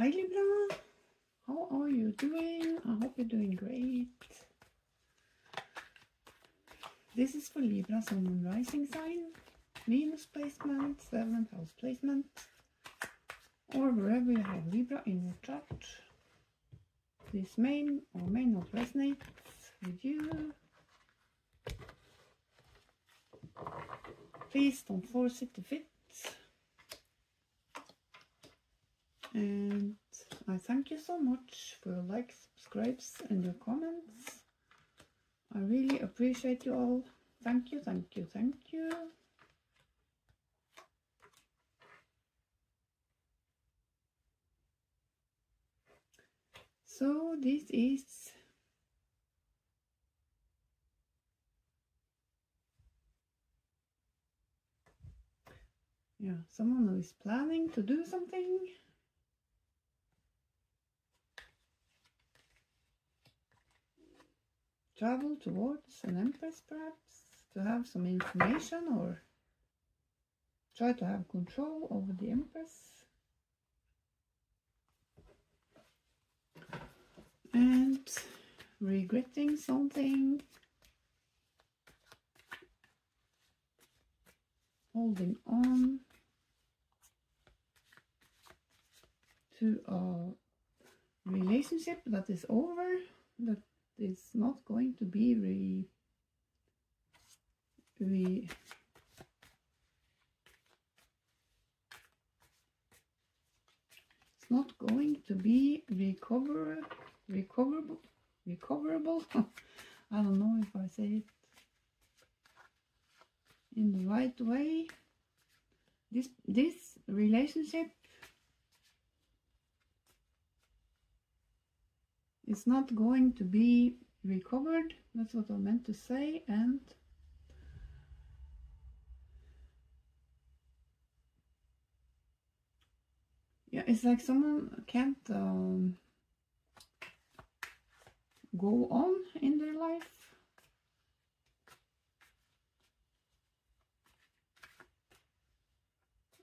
Hi Libra, how are you doing? I hope you're doing great. This is for Libra, Sun Rising sign, Venus placement, 7th house placement, or wherever you have Libra in your chart. This may or may not resonate with you. Please don't force it to fit. And I thank you so much for your likes, subscribes, and your comments. I really appreciate you all. Thank you, thank you, thank you. So this is yeah, someone who is planning to do something. Travel towards an empress perhaps to have some information or try to have control over the empress. And regretting something holding on to a relationship that is over, that is not going to be re, re it's not going to be recover recoverable recoverable? I don't know if I say it in the right way. This this relationship is not going to be recovered that's what I meant to say and yeah it's like someone can't um, go on in their life.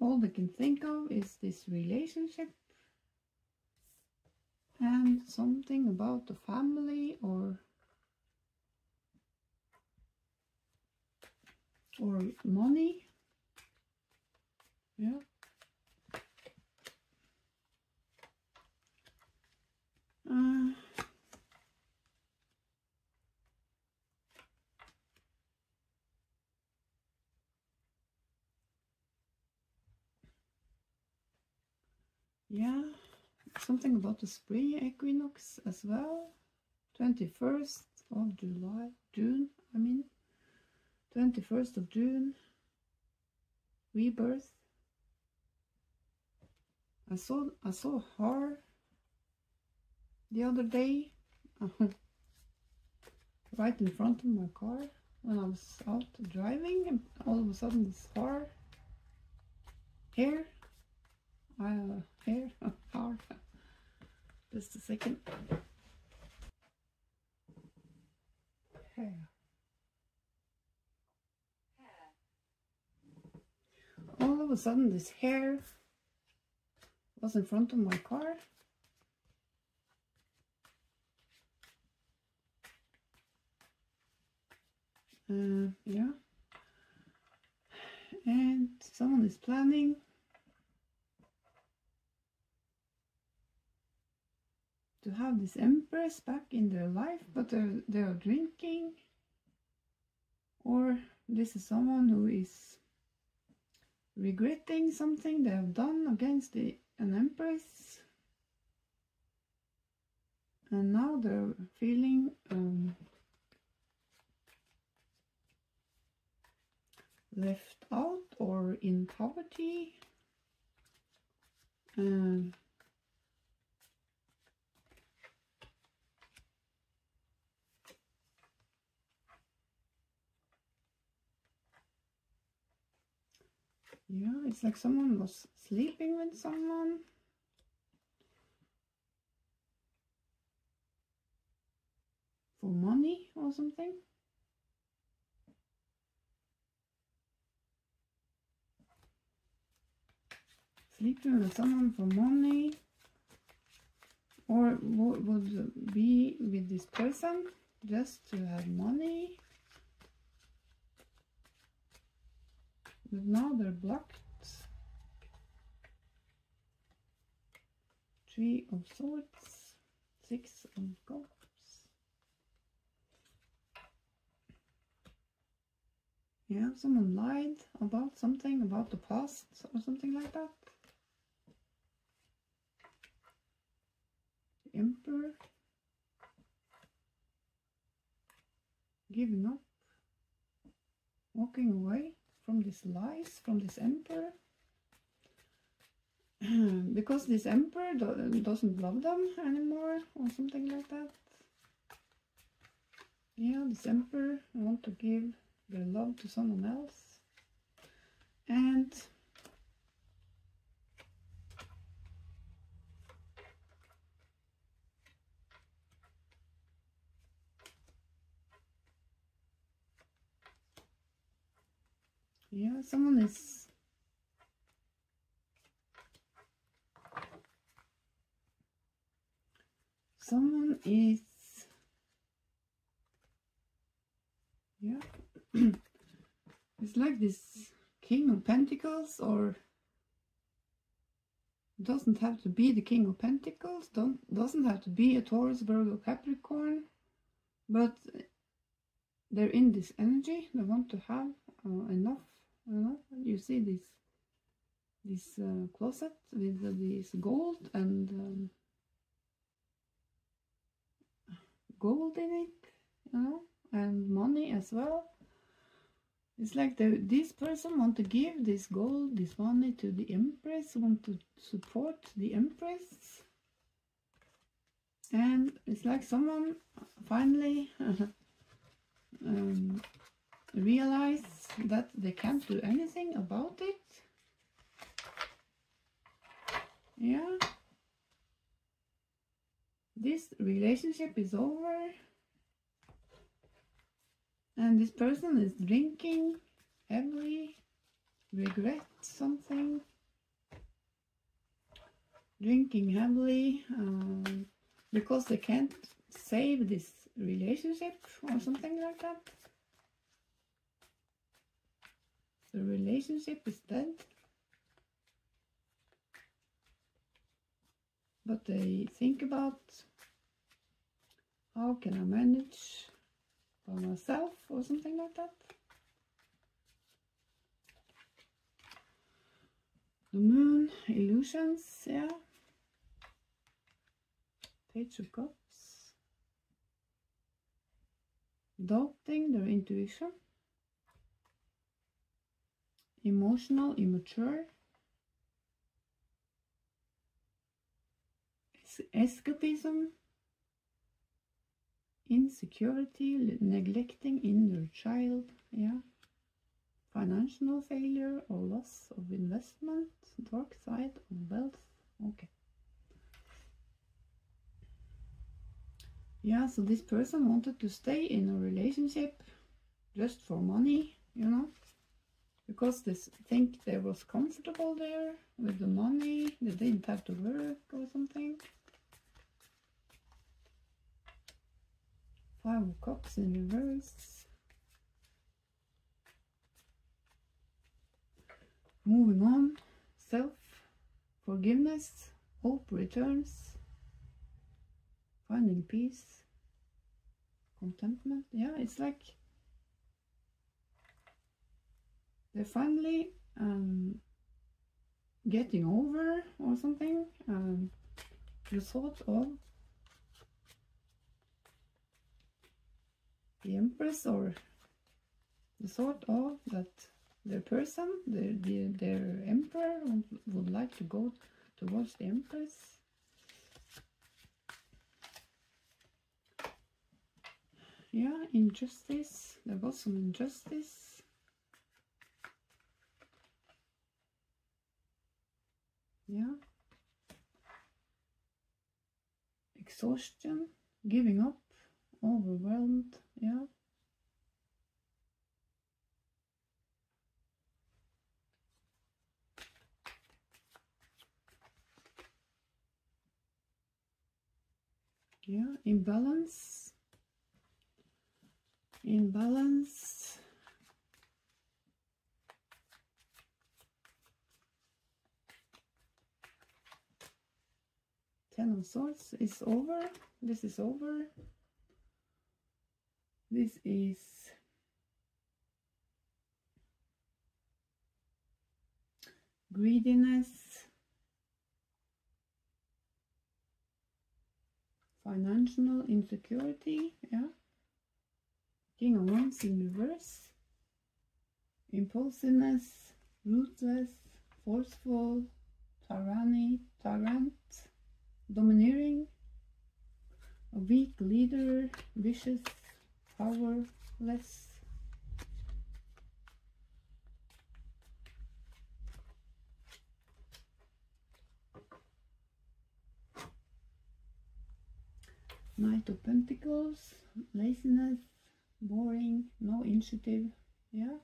All they can think of is this relationship and something about the family or or money. Yeah. Uh, yeah something about the spring equinox as well. 21st of July June I mean. 21st of June rebirth. I saw I saw her the other day right in front of my car when I was out driving and all of a sudden this car here I uh, hare hard just a second. Hare all of a sudden this hare was in front of my car. Uh, yeah. And someone is planning have this empress back in their life but they're, they're drinking. Or this is someone who is regretting something they have done against the, an empress. And now they're feeling um, left out or in poverty. Um, Yeah, it's like someone was sleeping with someone. For money or something. Sleeping with someone for money. or would be with this person just to have money now they're blocked three of swords six of cups. Yeah someone lied about something about the past or something like that? The emperor? Giving up? Walking away from this lies from this emperor. Because this emperor do doesn't love them anymore or something like that. Yeah this emperor want to give their love to someone else. And Yeah, someone is someone is yeah. It's like this king of pentacles or doesn't have to be the king of pentacles don't doesn't have to be a taurus virgo capricorn but they're in this energy they want to have uh, enough you you see this this uh, closet with uh, this gold and um, gold in it you know and money as well. It's like the, this person want to give this gold this money to the empress want to support the empress. And it's like someone finally um, realize that they can't do anything about it. Yeah. This relationship is over. And this person is drinking heavily, regret something. Drinking heavily um, because they can't save this relationship or something like that. The relationship is dead. But they think about how can I manage by myself or something like that. The moon, illusions, yeah. Page of Cups. Doubting their intuition emotional, immature, escapism, insecurity, neglecting inner child, yeah, financial failure or loss of investment, dark side of wealth, okay. Yeah, so this person wanted to stay in a relationship just for money, you know, because they think they was comfortable there with the money. They didn't have to work or something. Five of cups in reverse. Moving on. Self forgiveness hope returns. Finding peace. Contentment. Yeah it's like they're finally um, getting over or something um, the thought of the empress or the thought of that their person their, their, their emperor would, would like to go towards the empress. Yeah injustice there was some injustice yeah. Exhaustion giving up overwhelmed yeah. Yeah imbalance. Imbalance ten of swords is over. This is over. This is greediness financial insecurity yeah. King of wands in reverse. Impulsiveness ruthless forceful tyranny tyrant domineering a weak leader vicious powerless Knight of Pentacles, laziness, boring, no initiative, yeah.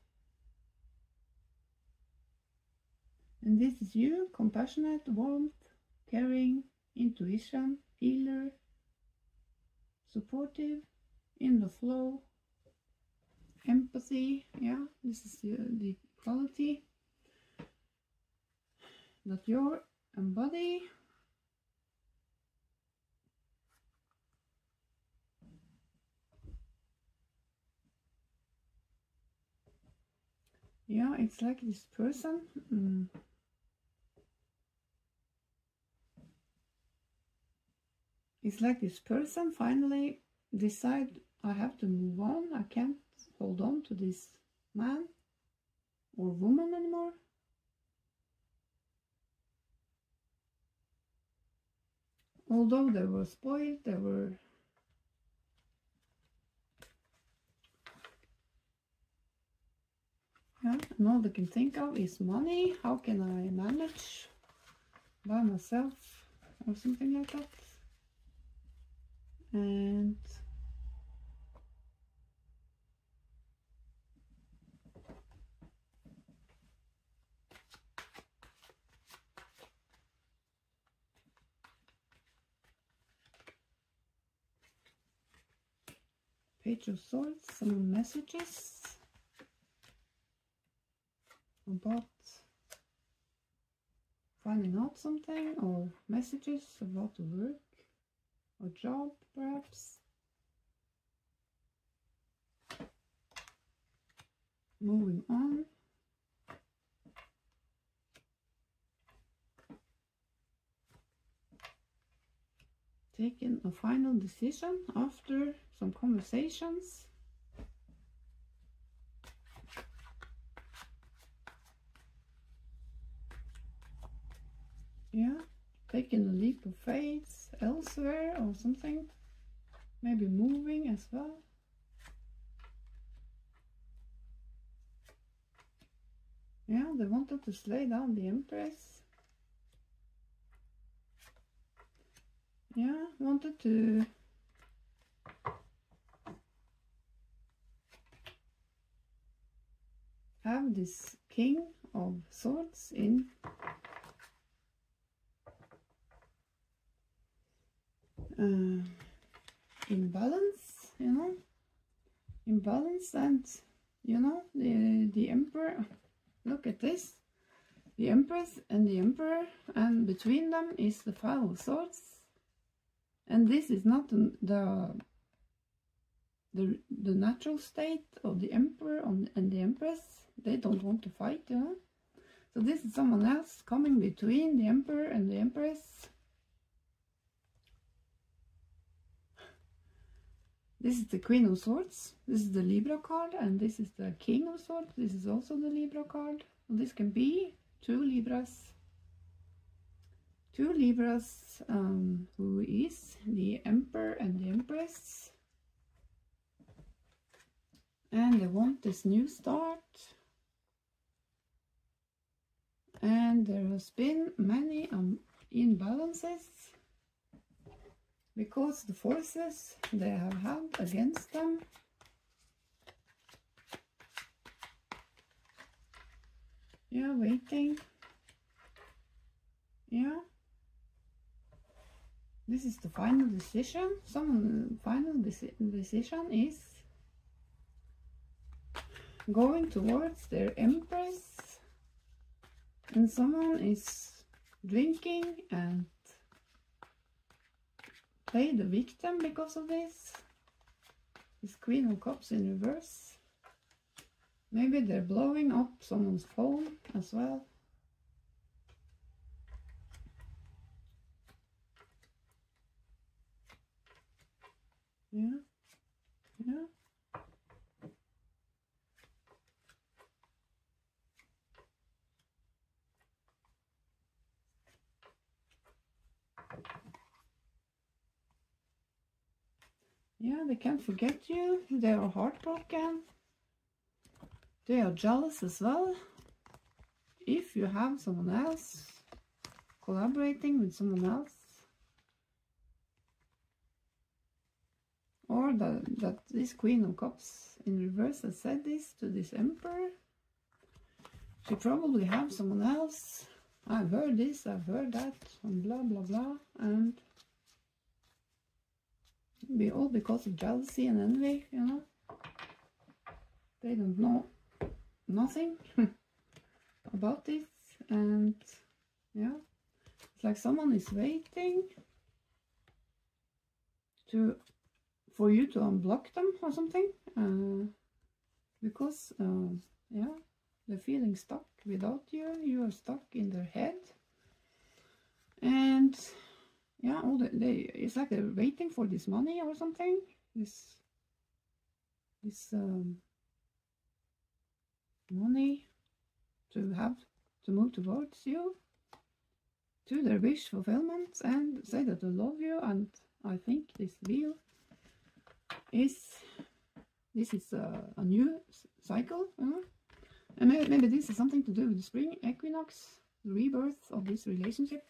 And this is you, compassionate, warmth, caring, intuition, healer, supportive, in the flow, empathy, yeah, this is the, the quality that your embody yeah it's like this person mm. It's like this person finally decide I have to move on I can't hold on to this man or woman anymore although they were spoiled they were Yeah, and all they can think of is money. How can I manage by myself or something like that? And Page of Swords, some messages. About finding out something or messages about the work or job perhaps? Moving on. Taking a final decision after some conversations. Yeah taking a leap of faith elsewhere or something. Maybe moving as well. Yeah they wanted to slay down the empress. Yeah wanted to have this king of swords in uh, imbalance, you know, imbalance and, you know, the, the emperor, look at this, the empress and the emperor, and between them is the five of swords, and this is not the, the the, natural state of the emperor and the empress, they don't want to fight, you know. So this is someone else coming between the emperor and the empress This is the Queen of Swords. This is the Libra card. And this is the King of Swords. This is also the Libra card. This can be two Libras. Two Libras um, who is the Emperor and the Empress. And they want this new start. And there has been many um, imbalances because the forces they have had against them. Yeah waiting. Yeah. This is the final decision. Some final deci decision is going towards their empress. And someone is drinking and play the victim because of this. This Queen of Cups in reverse. Maybe they're blowing up someone's phone as well. Yeah. Yeah, they can't forget you. They are heartbroken. They are jealous as well. If you have someone else collaborating with someone else, or that, that this Queen of Cups in reverse has said this to this Emperor, she probably have someone else. I've heard this, I've heard that, and blah blah blah, and be all because of jealousy and envy, you know. They don't know nothing about this and yeah, it's like someone is waiting to for you to unblock them or something uh, because uh, yeah, they're feeling stuck without you, you are stuck in their head. And yeah all the, they it's like they're waiting for this money or something this this um, money to have to move towards you to their wish fulfillment and say that they love you and I think this wheel is this is a, a new cycle you know? and maybe, maybe this is something to do with the spring equinox the rebirth of this relationship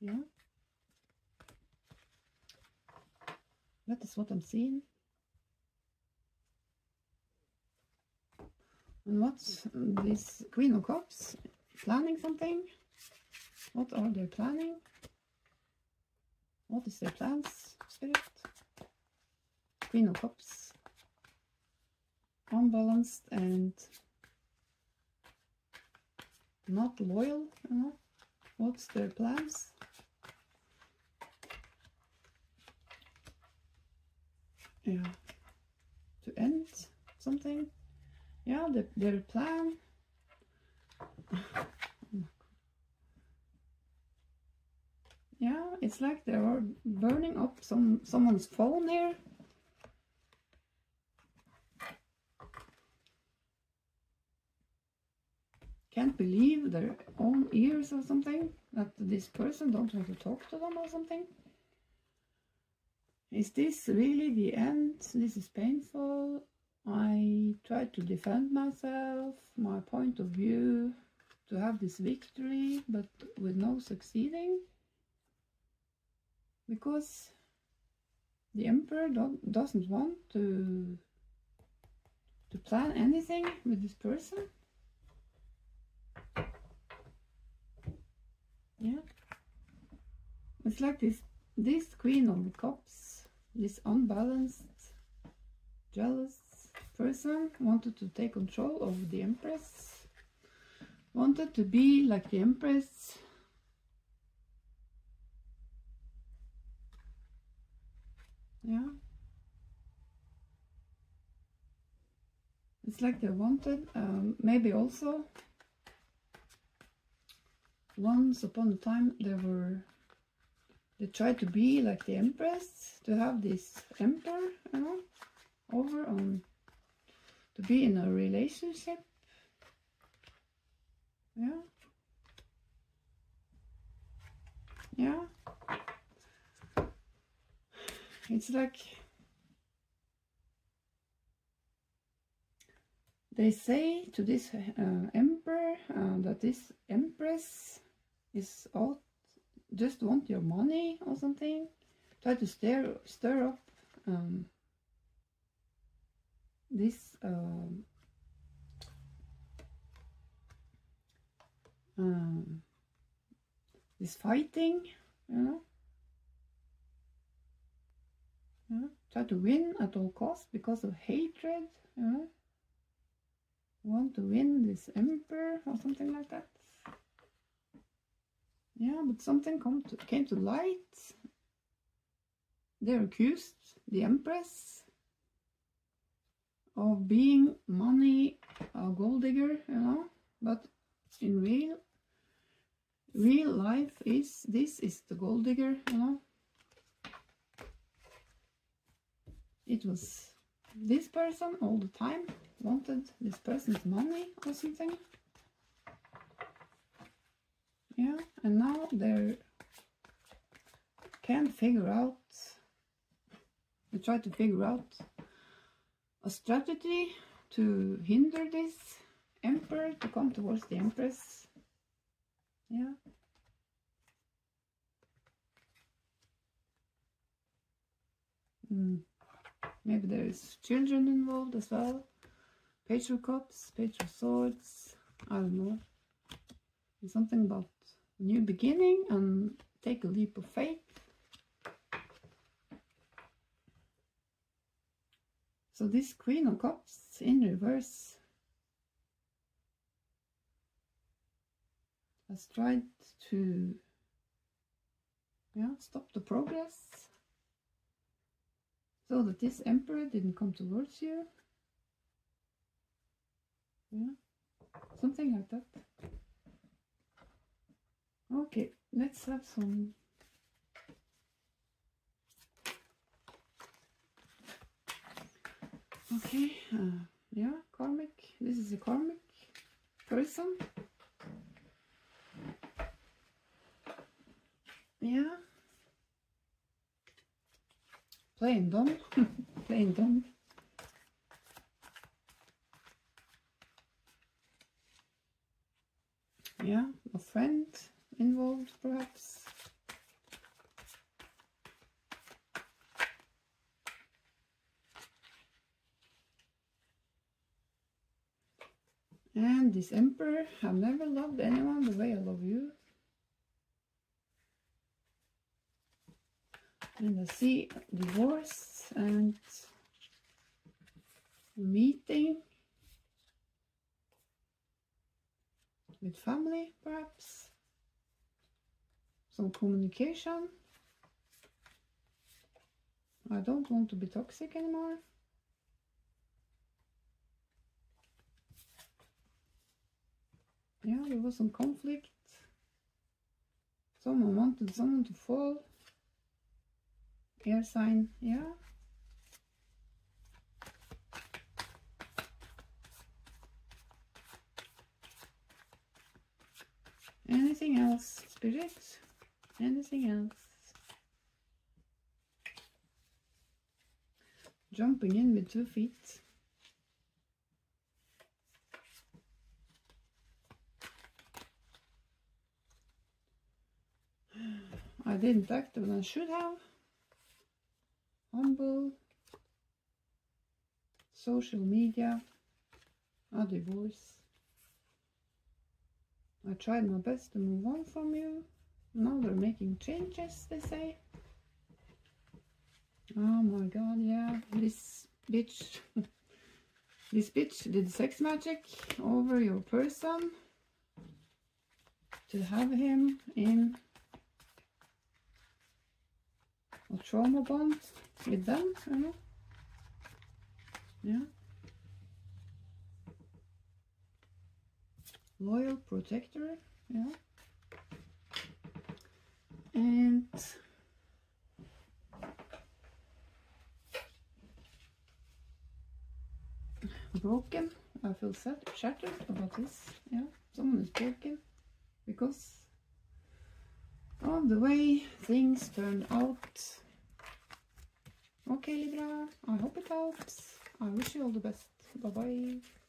yeah that is what I'm seeing. And what's this Queen of Cups? Planning something? What are they planning? What is their plans? Spirit? Queen of Cups. Unbalanced and not loyal what's their plans yeah. To end something? Yeah the, their plan. Yeah it's like they are burning up some someone's phone here. Can't believe their own ears or something that this person don't want to talk to them or something is this really the end? This is painful. I tried to defend myself, my point of view, to have this victory, but with no succeeding. Because the emperor doesn't want to to plan anything with this person. Yeah. It's like this this queen of cups this unbalanced, jealous person wanted to take control of the Empress, wanted to be like the Empress, yeah. It's like they wanted, um, maybe also once upon a time there were they try to be like the empress to have this emperor you know over on to be in a relationship. Yeah. Yeah. It's like they say to this uh, emperor uh, that this empress is out just want your money or something. Try to stir, stir up um, this um, um, this fighting, you know. Try to win at all costs because of hatred, you know. Want to win this emperor or something like that. Yeah, but something come to, came to light. They're accused the empress of being money a gold digger, you know. But in real real life is this is the gold digger, you know. It was this person all the time wanted this person's money or something. Yeah, and now they can't figure out, they try to figure out a strategy to hinder this emperor to come towards the empress. Yeah. Mm. Maybe there is children involved as well. Page of Cups, Swords, I don't know. something about new beginning and take a leap of faith. So this Queen of Cups in reverse has tried to yeah, stop the progress so that this emperor didn't come towards you. Yeah, something like that. Okay, let's have some Okay, uh, yeah, karmic. This is a karmic person. Yeah. Playing dumb. Playing dumb. Yeah, a friend involved perhaps. And this emperor, I've never loved anyone the way I love you. And I see divorce and meeting with family perhaps. Some communication. I don't want to be toxic anymore. yeah, there was some conflict. Someone wanted someone to fall. Air sign, yeah. Anything else, Spirit? Anything else? Jumping in with two feet. I didn't act when I should have. Humble. Social media. A divorce. I tried my best to move on from you. Now they're making changes, they say. Oh my god, yeah. This bitch. this bitch did sex magic over your person to have him in a trauma bond with them, you know? Yeah. Loyal protector, yeah. And broken. I feel sad, shattered about this. Yeah, someone is broken because of the way things turned out. Okay, Libra, I hope it helps. I wish you all the best. Bye-bye.